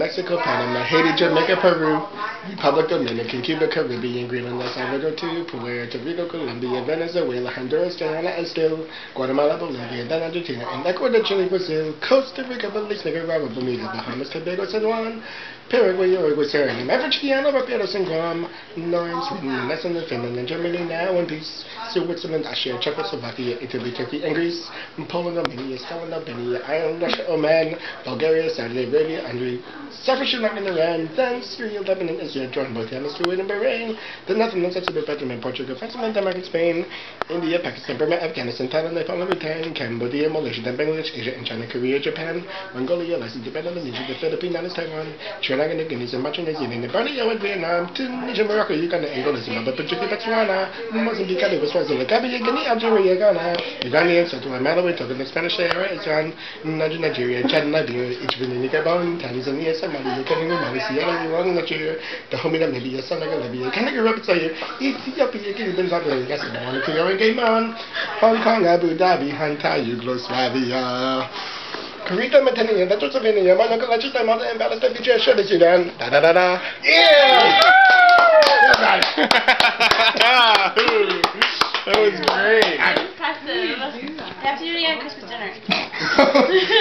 Mexico, Panama, Haiti, Jamaica, Peru, Republic Dominican, Cuba, Caribbean, Greenland, El Salvador, to Puerto Rico, Colombia, Venezuela, Honduras, Guyana, Estil, Guatemala, Bolivia, then Argentina, and Ecuador, Chile, Brazil, Costa Rica, Belize, Nicaragua, Bermuda, Bahamas, Tobago, San Juan, Paraguay, Uruguay, Suriname, Africano, Barbados, and Guam, Northern Sweden, Netherlands, Finland, and Germany, now in peace, Switzerland, Austria, Czechoslovakia, Italy, Turkey, and Greece, Poland, Romania, Scotland, Albania, Ireland, Russia, Oman, Bulgaria, Saudi Arabia, Hungary, Cyprus, Iraq, and Iran, then Syria, Lebanon, Israel, Jordan, both Yemen, and Bahrain, the Netherlands, Exeter, Belgium, and Portugal, France, and Denmark, and Spain, India, Pakistan, Burma, Afghanistan, Thailand, Nepal, and Bhutan, Cambodia, Malaysia, then Bangladesh, Asia, and China, Korea, Japan, Mongolia, Laos, Tibet, Indonesia, the Philippines, Taiwan, Sri Lanka, New Guinea, Zimbabwe, New Zealand, Borneo, and Vietnam, Tunisia, Morocco, Uganda, Angola, Zimbabwe, Botswana, Mozambique, Guinea, Algeria, Ghana, Malawi, Togo, the Spanish Sahara, Iran, Nigeria, Chad, Liberia, Egypt, Gabon, Tanzania, Somalia, Kenya, Mali, Sierra Leone, Nigeria, Dahomey, Namibia, Senegal, Libya, Canada, Republic, Ethiopia, Guinea, Venezuela, Gabon, Kenya, Gabon, Hong Kong, Abu Dhabi, Hantai, Yugoslavia. Karita Matania, that's what's in here. Monaco, let's just mother and Ballas, the future, show the Sudan. Da da da da. Yeah! that was great. Impressive. You have to do it again at Christmas dinner.